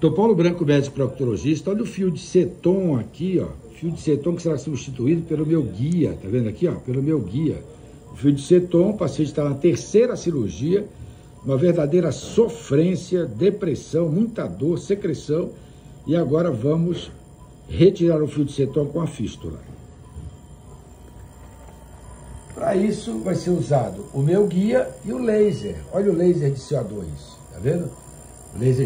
Tô Paulo Branco, médico proctologista. Olha o fio de ceton aqui, ó. Fio de ceton que será substituído pelo meu guia. Tá vendo aqui, ó? Pelo meu guia. O fio de ceton, o paciente está na terceira cirurgia, uma verdadeira sofrência, depressão, muita dor, secreção. E agora vamos retirar o fio de ceton com a fístula. Para isso vai ser usado o meu guia e o laser. Olha o laser de CO2, tá vendo?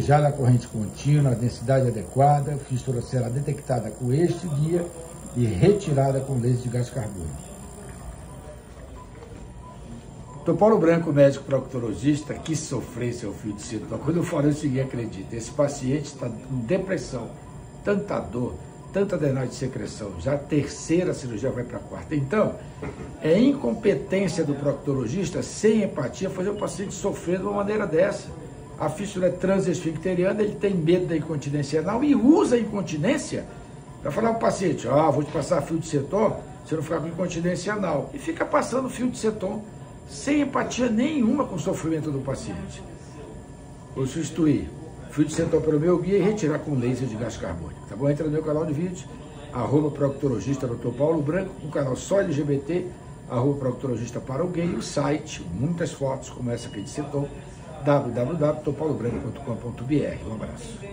Já na corrente contínua, a densidade adequada, a fístula será detectada com este guia e retirada com laser de gás carbônico. Tô Paulo Branco, médico proctologista, que sofreu seu fio de ceton. Quando eu falo isso, ninguém acredita. Esse paciente está com depressão, tanta dor, tanta adenose de secreção. Já a terceira cirurgia vai para a quarta. Então, é incompetência do proctologista, sem empatia, fazer o paciente sofrer de uma maneira dessa a fístula é transesfincteriana, ele tem medo da incontinência anal e usa a incontinência para falar para o paciente, ah, vou te passar fio de ceton, você não ficar com incontinência anal. E fica passando fio de ceton, sem empatia nenhuma com o sofrimento do paciente. Vou substituir fio de ceton pelo meu guia e retirar com laser de gás carbônico. Tá bom? Entra no meu canal de vídeos, arroba proctologista Dr. Paulo Branco, um canal só LGBT, arroba proctologista para o gay, o site, muitas fotos como essa aqui de ceton, www.paulobranco.com.br. Um abraço.